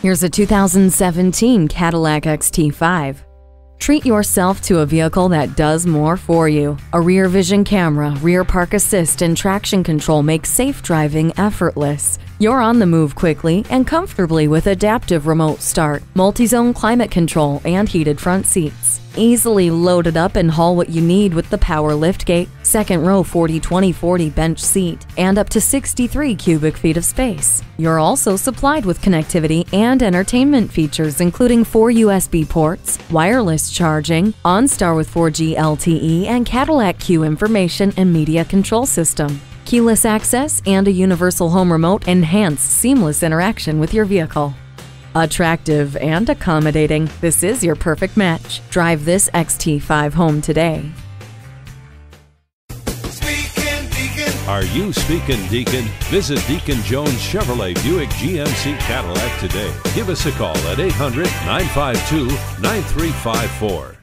Here's a 2017 Cadillac XT5. Treat yourself to a vehicle that does more for you. A rear vision camera, rear park assist, and traction control make safe driving effortless. You're on the move quickly and comfortably with adaptive remote start, multi-zone climate control, and heated front seats. Easily load it up and haul what you need with the power liftgate, second row 40-20-40 bench seat, and up to 63 cubic feet of space. You're also supplied with connectivity and entertainment features including four USB ports, wireless charging, OnStar with 4G LTE, and Cadillac CUE information and media control system. Keyless access and a universal home remote enhance seamless interaction with your vehicle. Attractive and accommodating, this is your perfect match. Drive this XT5 home today. Speaking Deacon. Are you speaking Deacon? Visit Deacon Jones Chevrolet Buick GMC Cadillac today. Give us a call at 800 952 9354.